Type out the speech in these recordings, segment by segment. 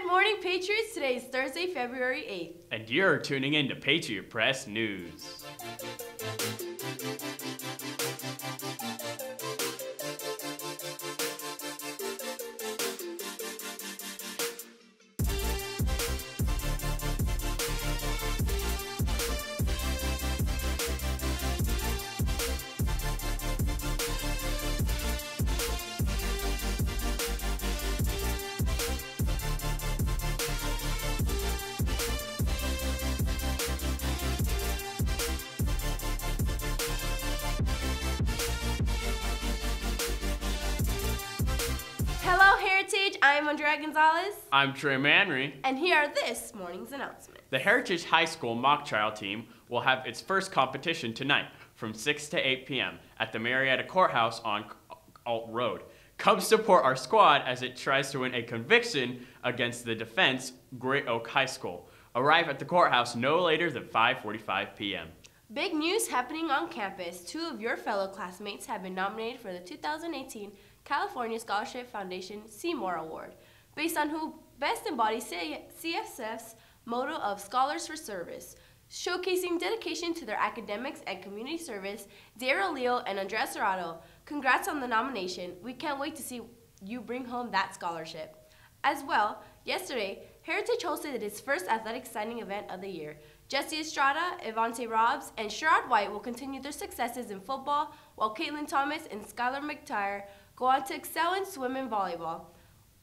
Good morning, Patriots. Today is Thursday, February 8th. And you're tuning in to Patriot Press News. I'm Andrea Gonzalez. I'm Trey Manry. And here are this morning's announcements. The Heritage High School mock trial team will have its first competition tonight from 6 to 8 p.m. at the Murrieta Courthouse on Auld Road. Come support our squad as it tries to win a conviction against the defense, Great Oak High School. Arrive at the courthouse no later than 5:45 p.m. Big news happening on campus. Two of your fellow classmates have been nominated for the 2018 California Scholarship Foundation Seymour Award, based on who best embodies CSF's motto of Scholars for Service. Showcasing dedication to their academics and community service, Daryl Leo and Andrea Serrato, congrats on the nomination. We can't wait to see you bring home that scholarship. As well, yesterday, Heritage hosted its first athletic signing event of the year. Jesse Estrada, Evante Robbs, and Sherrod White will continue their successes in football, while Caitlin Thomas and Skylar McTire go on to excel in swim and volleyball.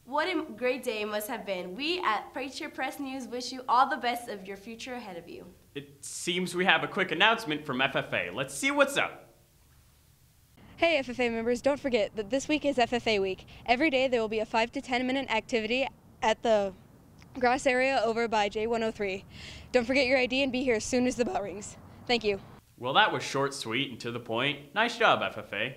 What a great day it must have been. We at Patriot Press News wish you all the best of your future ahead of you. It seems we have a quick announcement from FFA. Let's see what's up. Hey FFA members, don't forget that this week is FFA week. Every day there will be a 5 to 10 minute activity at the grass area over by J103. Don't forget your ID and be here as soon as the bell rings. Thank you. Well, that was short, sweet, and to the point. Nice job, FFA.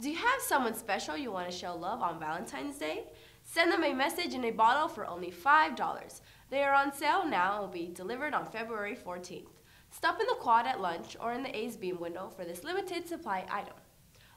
Do you have someone special you want to show love on Valentine's Day? Send them a message in a bottle for only $5. They are on sale now and will be delivered on February 14th. Stop in the quad at lunch or in the ASB window for this limited supply item.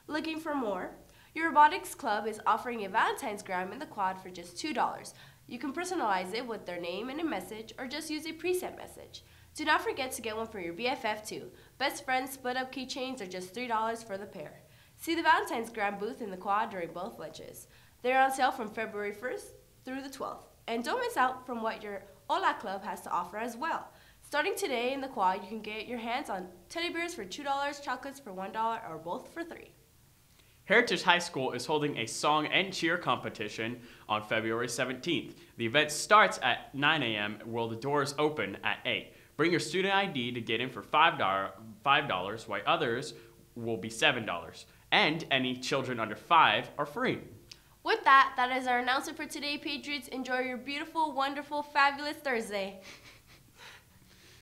Looking for more? Your Robotics Club is offering a Valentine's gram in the quad for just $2. You can personalize it with their name and a message or just use a preset message. Do not forget to get one for your BFF too. Best friends split up keychains are just $3 for the pair. See the Valentine's Gram booth in the quad during both lunches. They're on sale from February 1st through the 12th. And don't miss out from what your Hola Club has to offer as well. Starting today in the quad, you can get your hands on teddy bears for $2, chocolates for $1, or both for 3 Heritage High School is holding a song and cheer competition on February 17th. The event starts at 9 a.m. while the doors open at 8. Bring your student ID to get in for $5, $5 while others will be $7. And any children under 5 are free. With that, that is our announcement for today, Patriots. Enjoy your beautiful, wonderful, fabulous Thursday.